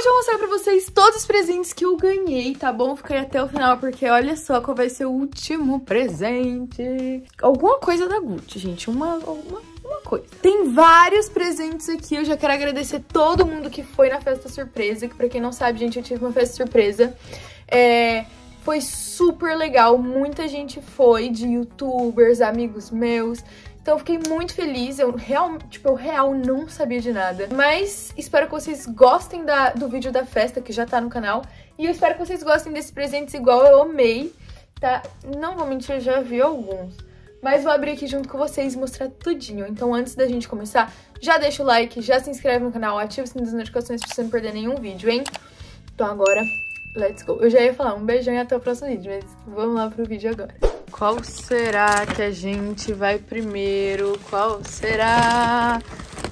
Hoje eu vou mostrar pra vocês todos os presentes que eu ganhei, tá bom? Fiquei até o final, porque olha só qual vai ser o último presente. Alguma coisa da Gucci, gente. Uma, uma, uma coisa. Tem vários presentes aqui. Eu já quero agradecer todo mundo que foi na festa surpresa. Que pra quem não sabe, gente, eu tive uma festa surpresa. É... Foi super legal. Muita gente foi, de youtubers, amigos meus. Então eu fiquei muito feliz, eu real, tipo, eu real não sabia de nada. Mas espero que vocês gostem da, do vídeo da festa, que já tá no canal. E eu espero que vocês gostem desses presentes igual eu amei, tá? Não vou mentir, eu já vi alguns. Mas vou abrir aqui junto com vocês e mostrar tudinho. Então antes da gente começar, já deixa o like, já se inscreve no canal, ativa o sininho das notificações pra você não perder nenhum vídeo, hein? Então agora, let's go. Eu já ia falar um beijão e até o próximo vídeo, mas vamos lá pro vídeo agora. Qual será que a gente vai primeiro? Qual será?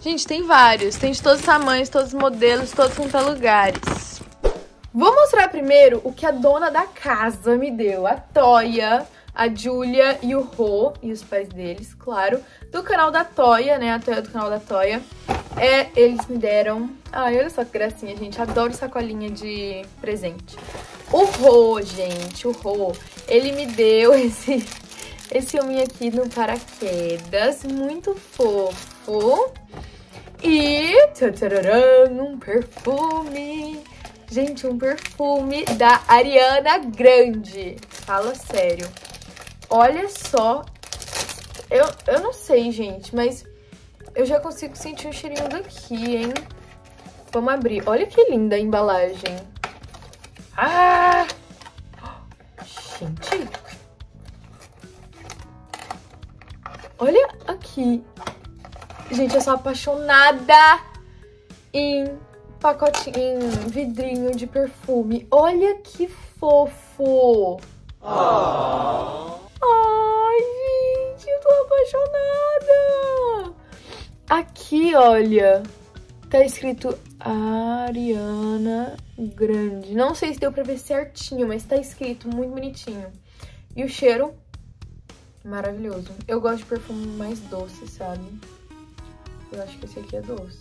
Gente, tem vários. Tem de todos os tamanhos, todos os modelos, todos é lugares. Vou mostrar primeiro o que a dona da casa me deu. A Toya, a Julia e o Rô, e os pais deles, claro. Do canal da Toya, né? A Toya do canal da Toya. É, eles me deram... Ai, olha só que gracinha, gente. Adoro sacolinha de presente. O Rô, gente, o Rô, ele me deu esse, esse hominho aqui no paraquedas, muito fofo. E um perfume. Gente, um perfume da Ariana Grande. Fala sério. Olha só. Eu, eu não sei, gente, mas eu já consigo sentir o cheirinho daqui, hein? Vamos abrir. Olha que linda a embalagem. Ah! Gente, eu sou apaixonada em pacotinho, em vidrinho de perfume. Olha que fofo. Oh. Ai, gente, eu tô apaixonada. Aqui, olha, tá escrito Ariana Grande. Não sei se deu pra ver certinho, mas tá escrito muito bonitinho. E o cheiro, maravilhoso. Eu gosto de perfume mais doce, sabe? Eu acho que esse aqui é doce.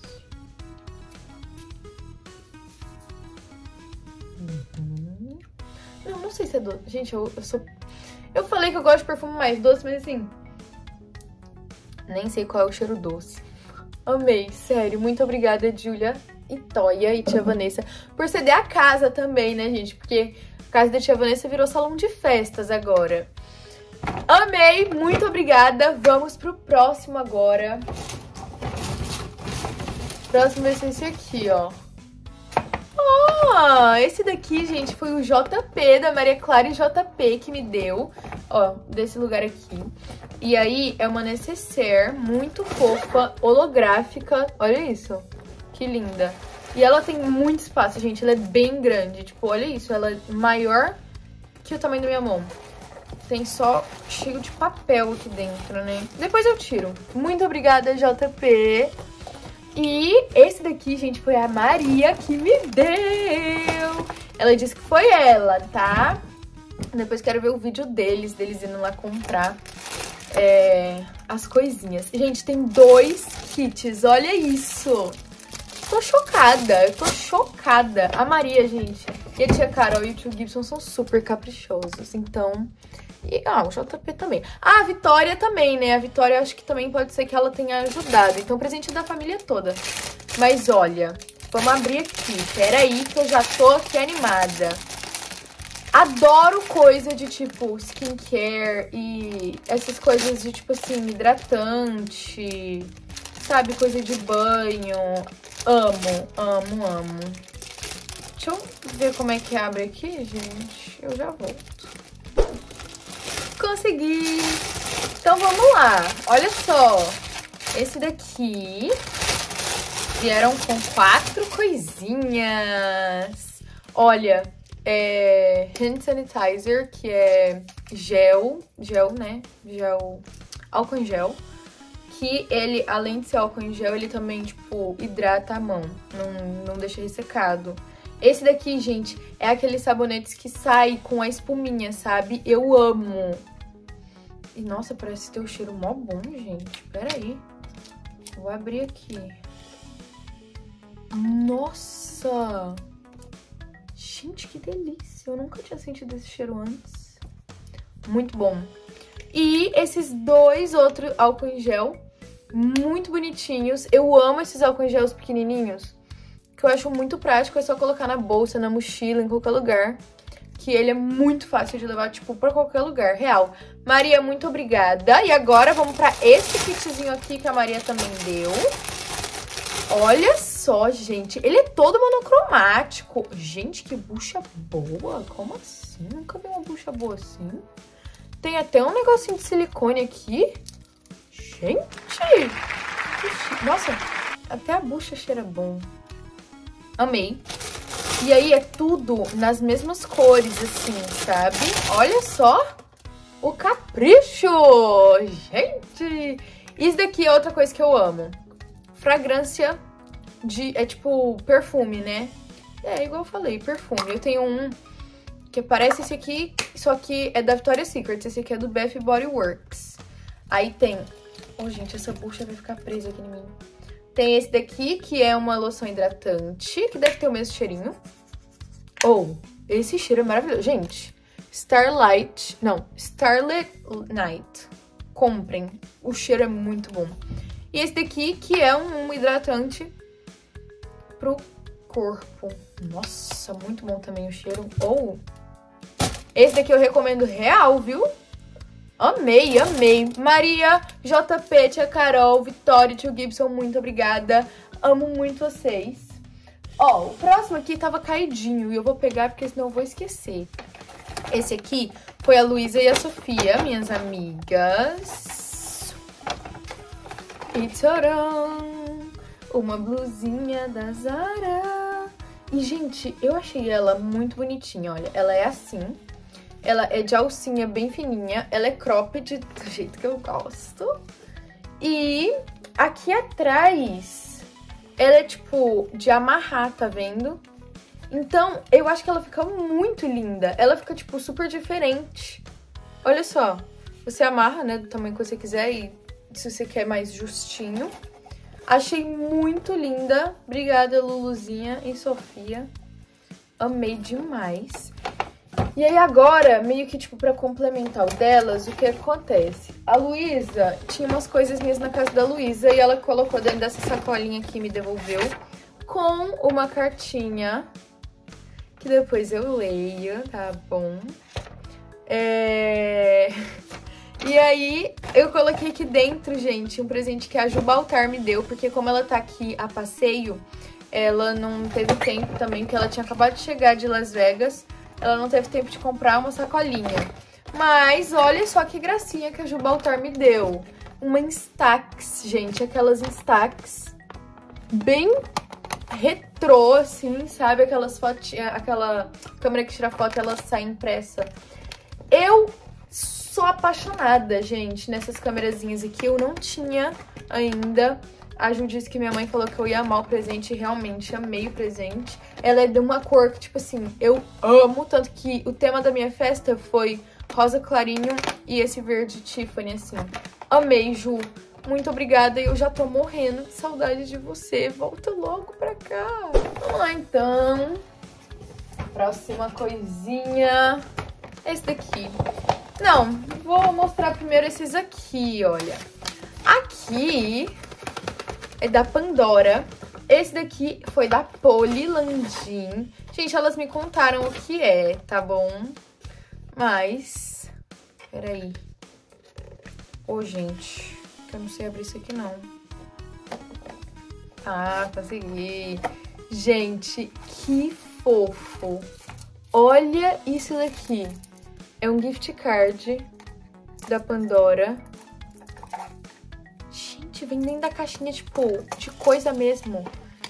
Não, não sei se é doce. Gente, eu, eu sou... Eu falei que eu gosto de perfume mais doce, mas assim... Nem sei qual é o cheiro doce. Amei, sério. Muito obrigada, Julia e Toya e Tia Vanessa por ceder a casa também, né, gente? Porque a casa da Tia Vanessa virou salão de festas agora. Amei, muito obrigada. Vamos pro próximo agora. Próximo vai ser esse aqui, ó. Oh, esse daqui, gente, foi o JP da Maria Clara e JP que me deu, ó, desse lugar aqui. E aí é uma necessaire muito fofa, holográfica, olha isso. Que linda. E ela tem muito espaço, gente. Ela é bem grande. Tipo, olha isso. Ela é maior que o tamanho da minha mão. Tem só cheio de papel aqui dentro, né? Depois eu tiro. Muito obrigada, JP. E esse daqui, gente, foi a Maria que me deu. Ela disse que foi ela, tá? Depois quero ver o vídeo deles, deles indo lá comprar é, as coisinhas. Gente, tem dois kits, olha isso tô chocada, eu tô chocada. A Maria, gente, e a tia Carol e o tio Gibson são super caprichosos, então... E, ah, o JP também. Ah, a Vitória também, né? A Vitória, acho que também pode ser que ela tenha ajudado. Então, presente da família toda. Mas, olha, vamos abrir aqui. Peraí, que eu já tô aqui animada. Adoro coisa de, tipo, skincare e essas coisas de, tipo assim, hidratante, sabe? Coisa de banho. Amo, amo, amo. Deixa eu ver como é que abre aqui, gente. Eu já volto. Consegui! Então vamos lá. Olha só. Esse daqui vieram com quatro coisinhas. Olha, é hand sanitizer, que é gel, gel, né? Gel, álcool em gel que ele, além de ser álcool em gel, ele também, tipo, hidrata a mão, não, não deixa ressecado. Esse daqui, gente, é aqueles sabonetes que sai com a espuminha, sabe? Eu amo. E, nossa, parece ter um cheiro mó bom, gente. Pera aí. Vou abrir aqui. Nossa! Gente, que delícia. Eu nunca tinha sentido esse cheiro antes. Muito bom. E esses dois outros álcool em gel, muito bonitinhos. Eu amo esses álcool em gel pequenininhos, que eu acho muito prático. É só colocar na bolsa, na mochila, em qualquer lugar. Que ele é muito fácil de levar, tipo, pra qualquer lugar, real. Maria, muito obrigada. E agora vamos pra esse kitzinho aqui que a Maria também deu. Olha só, gente. Ele é todo monocromático. Gente, que bucha boa. Como assim? Nunca vi uma bucha boa assim. Tem até um negocinho de silicone aqui. Gente! Nossa, até a bucha cheira bom. Amei. E aí é tudo nas mesmas cores, assim, sabe? Olha só o capricho! Gente! Isso daqui é outra coisa que eu amo fragrância de. É tipo perfume, né? É, igual eu falei, perfume. Eu tenho um que parece esse aqui, só que é da Victoria's Secret. Esse aqui é do Bath Body Works. Aí tem. Oh, gente, essa bucha vai ficar presa aqui em mim. Tem esse daqui, que é uma loção hidratante, que deve ter o mesmo cheirinho. Ou, oh, esse cheiro é maravilhoso. Gente, Starlight. Não, Starlit Night. Comprem. O cheiro é muito bom. E esse daqui, que é um, hidratante pro corpo. Nossa, muito bom também o cheiro. Ou, oh, esse daqui eu recomendo real, viu? Amei, amei. Maria, JP, Tia Carol, Vitória, Tio Gibson, muito obrigada. Amo muito vocês. Ó, o próximo aqui tava caidinho e eu vou pegar porque senão eu vou esquecer. Esse aqui foi a Luísa e a Sofia, minhas amigas. E tcharam! Uma blusinha da Zara. E, gente, eu achei ela muito bonitinha, olha. Ela é assim. Ela é de alcinha bem fininha. Ela é cropped do jeito que eu gosto. E aqui atrás, ela é tipo de amarrar, tá vendo? Então, eu acho que ela fica muito linda. Ela fica, tipo, super diferente. Olha só. Você amarra, né, do tamanho que você quiser e se você quer mais justinho. Achei muito linda. Obrigada, Luluzinha e Sofia. Amei demais. E aí agora, meio que tipo pra complementar o delas, o que acontece? A Luísa tinha umas coisas minhas na casa da Luísa e ela colocou dentro dessa sacolinha aqui e me devolveu com uma cartinha que depois eu leio, tá bom? É... E aí, eu coloquei aqui dentro, gente, um presente que a Ju Baltar me deu, porque como ela tá aqui a passeio, ela não teve tempo também, porque ela tinha acabado de chegar de Las Vegas, ela não teve tempo de comprar uma sacolinha. Mas olha só que gracinha que a Ju Baltar me deu. Uma Instax, gente, aquelas Instax bem retrô, assim, sabe? Aquelas fotinhas, aquela câmera que tira foto, ela sai impressa. Eu sou apaixonada, gente, nessas câmerazinhas aqui. Eu não tinha ainda. A Ju disse que minha mãe falou que eu ia amar o presente e realmente amei o presente. Ela é de uma cor que, tipo assim, eu amo. Tanto que o tema da minha festa foi rosa clarinho e esse verde Tiffany, assim. Amei, Ju. Muito obrigada. Eu já tô morrendo de saudade de você. Volta logo pra cá. Vamos lá, então. Próxima coisinha. Esse daqui. Não, vou mostrar primeiro esses aqui, olha. Aqui é da Pandora. Esse daqui foi da Polilandim. Gente, elas me contaram o que é, tá bom? Mas... Peraí. Ô, oh, gente. Eu não sei abrir isso aqui, não. Ah, consegui. Gente, que fofo. Olha isso daqui. É um gift card da Pandora. Vem dentro da caixinha, tipo, de coisa mesmo.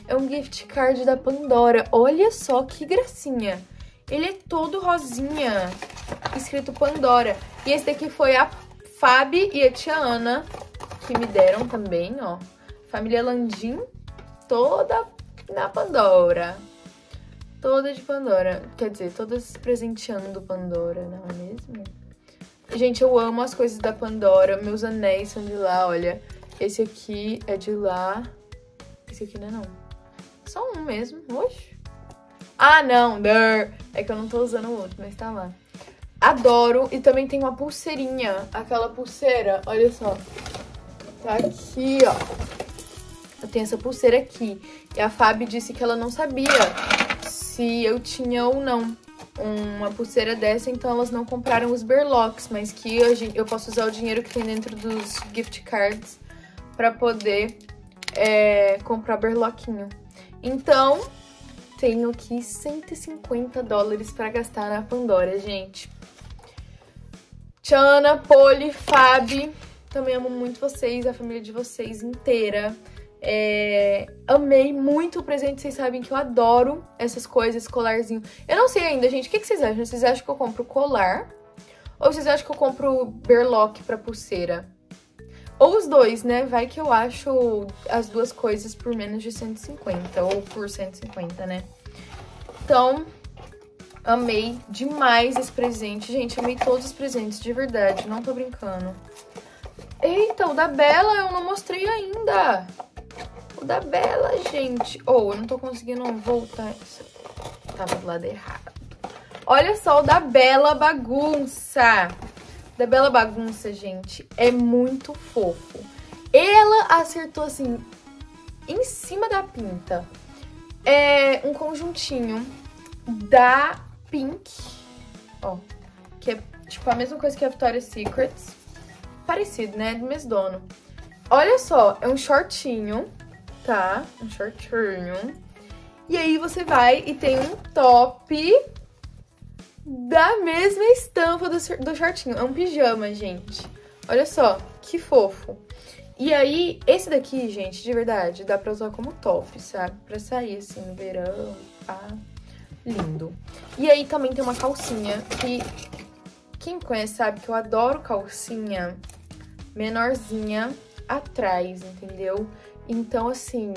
É um gift card da Pandora. Olha só que gracinha. Ele é todo rosinha, escrito Pandora. E esse daqui foi a Fabi e a tia Ana que me deram também, ó. Família Landim, toda na Pandora toda de Pandora. Quer dizer, todas presenteando Pandora, não é mesmo? Gente, eu amo as coisas da Pandora. Meus anéis são de lá, olha. Esse aqui é de lá. Esse aqui não é não. Só um mesmo. Oxe. Ah, não, der. É que eu não tô usando o outro, mas tá lá. Adoro. E também tem uma pulseirinha. Aquela pulseira, olha só. Tá aqui, ó. Eu tenho essa pulseira aqui. E a Fábio disse que ela não sabia se eu tinha ou não uma pulseira dessa, então elas não compraram os berlocks, mas que eu posso usar o dinheiro que tem dentro dos gift cards para poder é, comprar berloquinho. Então, tenho aqui 150 dólares para gastar na Pandora, gente. Tiana, Poli, Fabi, também amo muito vocês, a família de vocês inteira. É, amei muito o presente, vocês sabem que eu adoro essas coisas, colarzinho. Eu não sei ainda, gente, o que, que vocês acham? Vocês acham que eu compro colar? Ou vocês acham que eu compro berlock pra pulseira? Ou os dois, né? Vai que eu acho as duas coisas por menos de 150, ou por 150, né? Então, amei demais esse presente. Gente, amei todos os presentes, de verdade, não tô brincando. Eita, o da Bela eu não mostrei ainda. O da Bela, gente. Ou, oh, eu não tô conseguindo voltar. Tava do lado errado. Olha só o da Bela Bagunça. Da Bela Bagunça, gente, é muito fofo. Ela acertou, assim, em cima da pinta. É um conjuntinho da Pink. Ó, que é tipo a mesma coisa que a Victoria's Secrets. Parecido, né? Do mesmo dono. Olha só, é um shortinho tá? Um shortinho. E aí você vai e tem um top da mesma estampa do, do shortinho. É um pijama, gente. Olha só, que fofo. E aí, esse daqui, gente, de verdade, dá pra usar como top, sabe? Pra sair, assim, no verão, tá? Lindo. E aí também tem uma calcinha que... Quem conhece sabe que eu adoro calcinha menorzinha atrás, entendeu? Então, assim,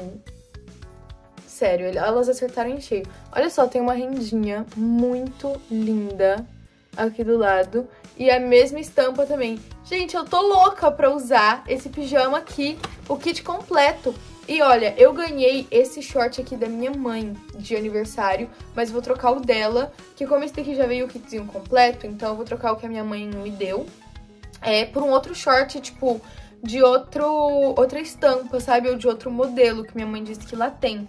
sério, elas acertaram em cheio. Olha só, tem uma rendinha muito linda aqui do lado. E a mesma estampa também. Gente, eu tô louca pra usar esse pijama aqui, o kit completo. E olha, eu ganhei esse short aqui da minha mãe de aniversário, mas vou trocar o dela, que como esse daqui já veio o kitzinho completo, então eu vou trocar o que a minha mãe me deu. É, por um outro short, tipo, de outro, outra estampa, sabe? Ou de outro modelo, que minha mãe disse que lá tem.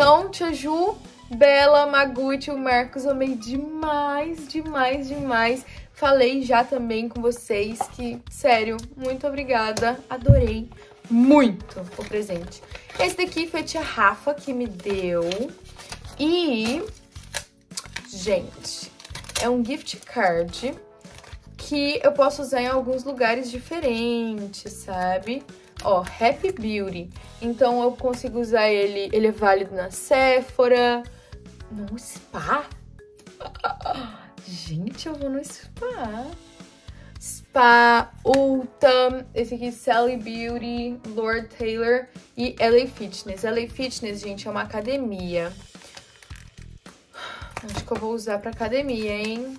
Então, Tia Ju, Bela, Maguti, o Marcos, amei demais, demais, demais. Falei já também com vocês que, sério, muito obrigada, adorei muito o presente. Esse daqui foi a tia Rafa que me deu. E, gente, é um gift card que eu posso usar em alguns lugares diferentes, sabe? Ó, Happy Beauty. Então eu consigo usar ele, ele é válido na Sephora, no spa. Gente, eu vou no spa. Spa, Ulta, esse aqui Sally Beauty, Lord Taylor e LA Fitness. LA Fitness, gente, é uma academia. Acho que eu vou usar pra academia, hein?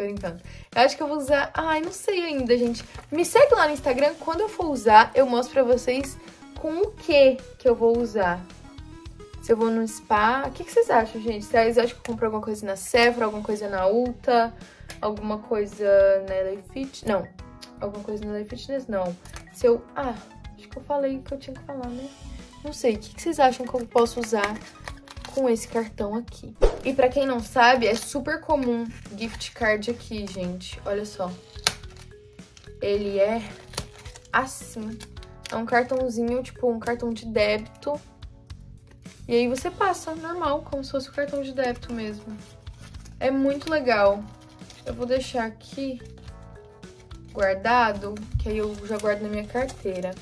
Tô brincando. Eu acho que eu vou usar... Ai, não sei ainda, gente. Me segue lá no Instagram. Quando eu for usar, eu mostro pra vocês com o que que eu vou usar. Se eu vou no spa... O que, que vocês acham, gente? Vocês acham que eu compro alguma coisa na Sephora, alguma coisa na Ulta, alguma coisa na LA Fit? Não. Alguma coisa na LA Fitness? Não. Se eu... Ah, acho que eu falei o que eu tinha que falar, né? Não sei. O que, que vocês acham que eu posso usar com esse cartão aqui. E pra quem não sabe, é super comum gift card aqui, gente. Olha só. Ele é assim. É um cartãozinho, tipo um cartão de débito. E aí você passa normal, como se fosse o um cartão de débito mesmo. É muito legal. Eu vou deixar aqui guardado, que aí eu já guardo na minha carteira.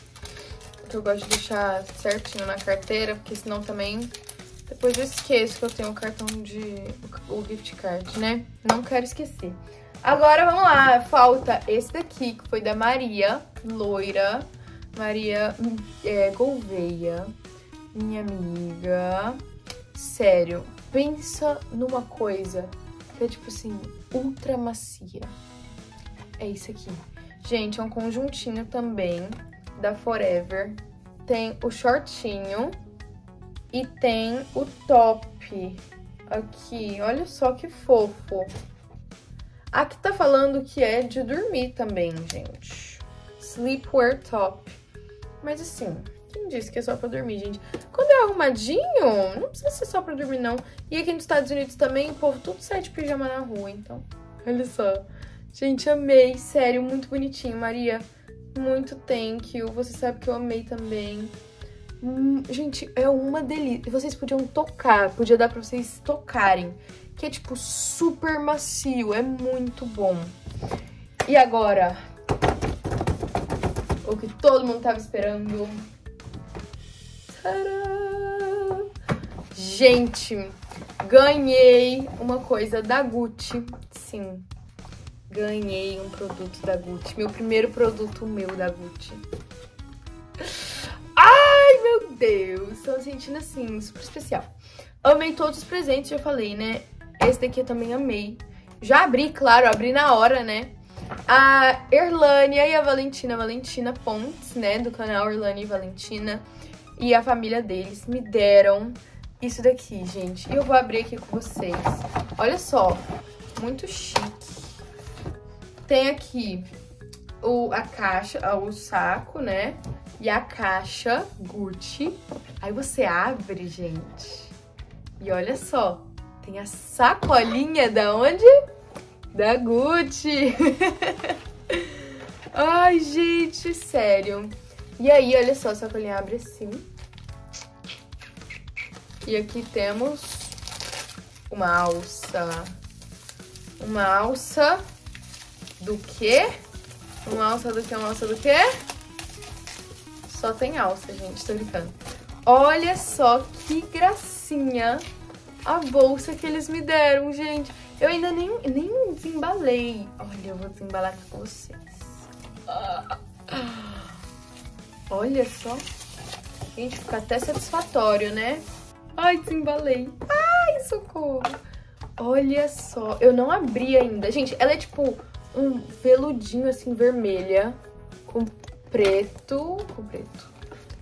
Porque eu gosto de deixar certinho na carteira, porque senão também depois eu esqueço que eu tenho o cartão de... o gift card, né? Não quero esquecer. Agora, vamos lá. Falta esse daqui, que foi da Maria, loira. Maria é, Gouveia, minha amiga. Sério, pensa numa coisa que é, tipo assim, ultra macia. É isso aqui. Gente, é um conjuntinho também da Forever. Tem o shortinho e tem o top. Aqui, olha só que fofo. Aqui tá falando que é de dormir também, gente. Sleepwear top. Mas assim, quem disse que é só pra dormir, gente? Quando é arrumadinho, não precisa ser só pra dormir, não. E aqui nos Estados Unidos também, o povo tudo sai de pijama na rua, então. Olha só. Gente, amei. Sério, muito bonitinho, Maria. Muito thank you. Você sabe que eu amei também. Hum, gente, é uma delícia. Vocês podiam tocar, podia dar pra vocês tocarem. Que é, tipo, super macio. É muito bom. E agora, o que todo mundo tava esperando. Tcharam! Gente, ganhei uma coisa da Gucci. Sim, ganhei um produto da Gucci. Meu primeiro produto meu da Gucci. Deus! Tô sentindo assim, super especial. Amei todos os presentes, já falei, né? Esse daqui eu também amei. Já abri, claro, abri na hora, né? A Erlânia e a Valentina, Valentina Pontes, né? Do canal Erlânia e Valentina. E a família deles me deram isso daqui, gente. E eu vou abrir aqui com vocês. Olha só, muito chique. Tem aqui o, a caixa, o saco, né? E a caixa Gucci. Aí você abre, gente. E olha só, tem a sacolinha da onde? Da Gucci. Ai, gente, sério. E aí, olha só, a sacolinha abre assim. E aqui temos uma alça. Uma alça do quê? Uma alça do quê? Uma alça do quê? Só tem alça, gente, tô brincando. Olha só que gracinha a bolsa que eles me deram, gente. Eu ainda nem, nem desembalei. Olha, eu vou desembalar aqui com vocês. Olha só. Gente, fica até satisfatório, né? Ai, desembalei. Ai, socorro. Olha só. Eu não abri ainda. Gente, ela é tipo um veludinho assim, vermelha. Com preto. Com preto.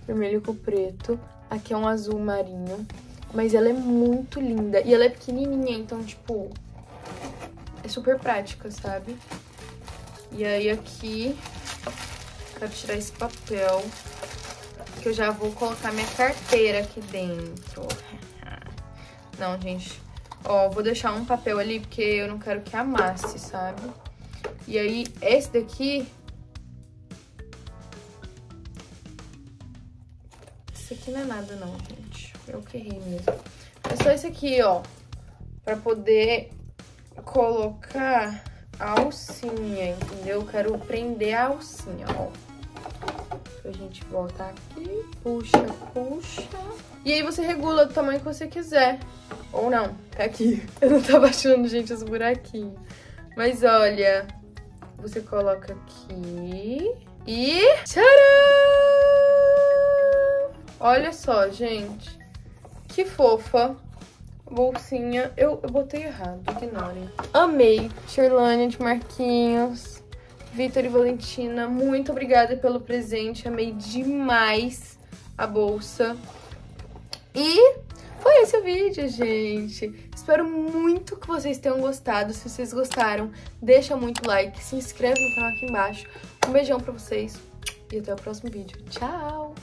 Vermelho com preto. Aqui é um azul marinho. Mas ela é muito linda. E ela é pequenininha, então, tipo... É super prática, sabe? E aí aqui... Quero tirar esse papel. Que eu já vou colocar minha carteira aqui dentro. Não, gente. Ó, vou deixar um papel ali porque eu não quero que amasse, sabe? E aí, esse daqui... Isso aqui não é nada não, gente. Eu que errei mesmo. É só esse aqui, ó. Pra poder colocar a alcinha, entendeu? Eu quero prender a alcinha, ó. A gente volta aqui, puxa, puxa. E aí você regula do tamanho que você quiser. Ou não, tá aqui. Eu não tava achando, gente, os buraquinhos. Mas olha, você coloca aqui e... Tcharam! Olha só, gente. Que fofa. Bolsinha. Eu, eu botei errado, ignorem. Amei. Sherlane de Marquinhos. Vitor e Valentina, muito obrigada pelo presente. Amei demais a bolsa. E foi esse o vídeo, gente. Espero muito que vocês tenham gostado. Se vocês gostaram, deixa muito like, se inscreve no canal aqui embaixo. Um beijão pra vocês e até o próximo vídeo. Tchau!